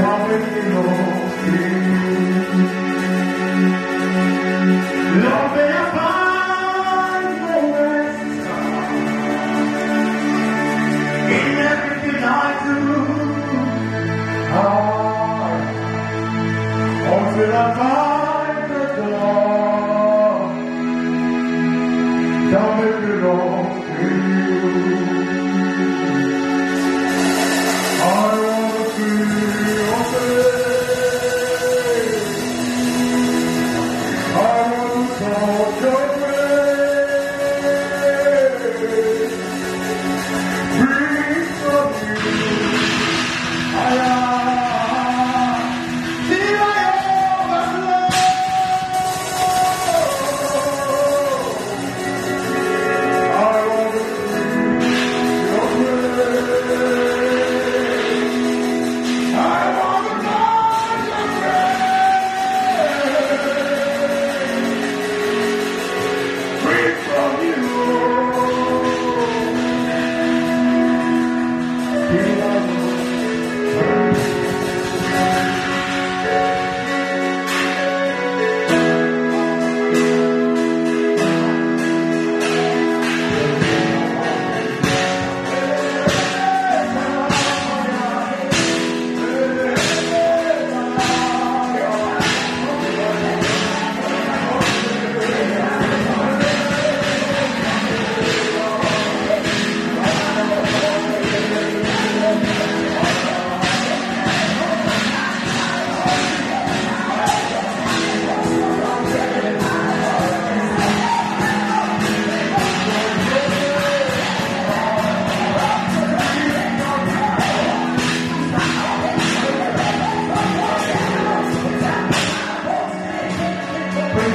Dame que no